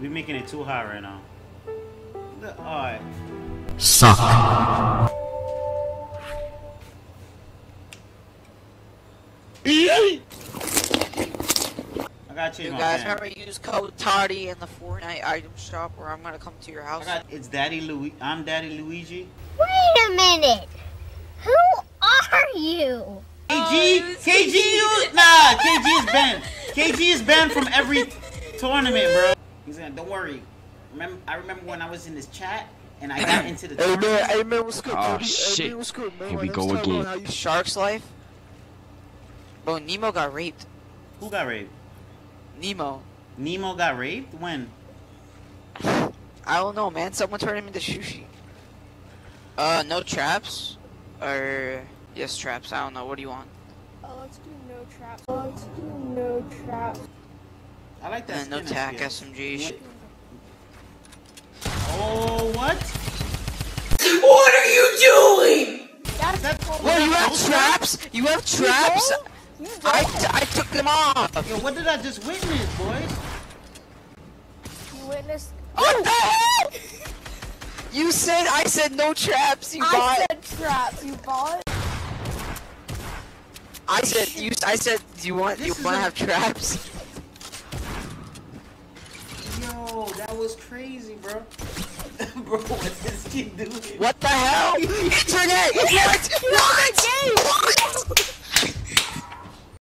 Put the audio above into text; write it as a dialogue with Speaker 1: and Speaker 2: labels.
Speaker 1: We making it too high right now. Alright.
Speaker 2: Suck.
Speaker 1: I gotta change
Speaker 3: You guys
Speaker 1: plan.
Speaker 3: remember use code TARDY in the Fortnite item shop where I'm gonna come to your house?
Speaker 1: got, it's Daddy Louis. I'm Daddy Luigi.
Speaker 4: Wait a minute. Who are you?
Speaker 1: KG, oh, KG, you nah. KG is banned. KG is banned from every tournament, bro. He's like, don't worry. Remember, I remember when I was in this chat and I got into the.
Speaker 3: Hey man, hey man, what's good?
Speaker 2: Oh,
Speaker 3: bro? Hey,
Speaker 2: shit.
Speaker 3: man, what's good, man?
Speaker 2: Here
Speaker 3: My
Speaker 2: we
Speaker 3: name's
Speaker 2: go again.
Speaker 3: How you- Shark's Life? Bro, Nemo got raped.
Speaker 1: Who got raped?
Speaker 3: Nemo.
Speaker 1: Nemo got raped? When?
Speaker 3: I don't know, man. Someone turned him into sushi. Uh, no traps? Or yes, traps. I don't know. What do you want?
Speaker 5: Oh, let's do no traps. Oh, let's do no traps.
Speaker 1: I like that.
Speaker 3: No
Speaker 1: skin
Speaker 3: tac,
Speaker 1: SPF.
Speaker 3: SMG.
Speaker 1: What?
Speaker 3: shit.
Speaker 1: Oh, what?
Speaker 5: That's
Speaker 1: That-
Speaker 3: Whoa, you have
Speaker 1: Those
Speaker 3: traps? You have traps?
Speaker 5: You
Speaker 3: I,
Speaker 5: don't.
Speaker 3: I took them off.
Speaker 1: Yo, what did I just witness, boys?
Speaker 5: You witnessed.
Speaker 3: What the hell? You said I said no traps. You
Speaker 5: I
Speaker 3: bought.
Speaker 5: said traps. You bought.
Speaker 3: I said you. I said do you want
Speaker 1: This
Speaker 3: you want to have traps?
Speaker 1: Yo, that was crazy, bro. bro, this kid doing?
Speaker 3: What the hell? Internet! What? What?